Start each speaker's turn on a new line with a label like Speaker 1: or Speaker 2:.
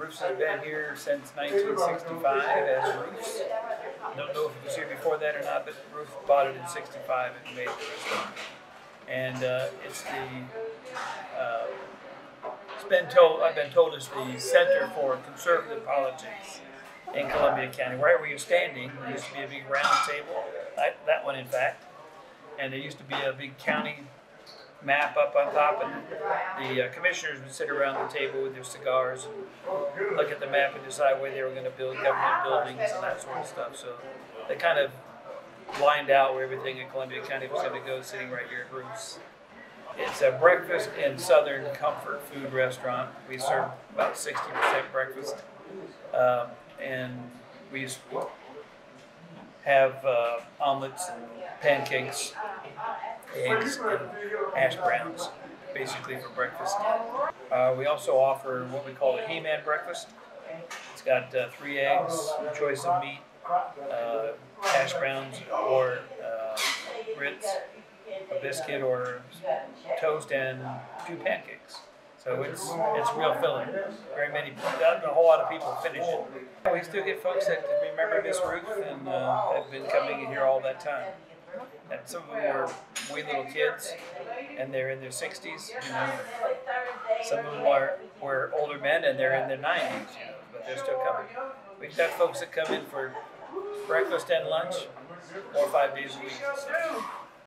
Speaker 1: Ruth's have been here since 1965 as Ruth's. Don't know if it was here before that or not, but Ruth bought it in 65 and made the restaurant. And uh, it's the, uh, it's been told, I've been told it's the Center for Conservative Politics in Columbia County. Right where you're standing, there used to be a big round table, that, that one in fact. And there used to be a big county map up on top, and the uh, commissioners would sit around the table with their cigars and look at the map and decide where they were going to build government buildings and that sort of stuff. So they kind of lined out where everything in Columbia County was going to go, sitting right here at Ruth's. It's a breakfast and Southern comfort food restaurant. We serve about 60% breakfast, um, and we have uh, omelets and pancakes, eggs, and hash browns, basically for breakfast. Uh, we also offer what we call a He-Man breakfast. It's got uh, three eggs, choice of meat, uh, hash browns, or uh, grits, a biscuit, or toast, and two pancakes. So it's it's real filling. Very many, a whole lot of people finish it. We still get folks that remember Miss Ruth and uh, have been coming in here all that time. And some of them were wee little kids, and they're in their 60s. You know, some of them are were older men, and they're in their 90s. You know, but they're still coming. We've got folks that come in for breakfast and lunch, four or five days a week. So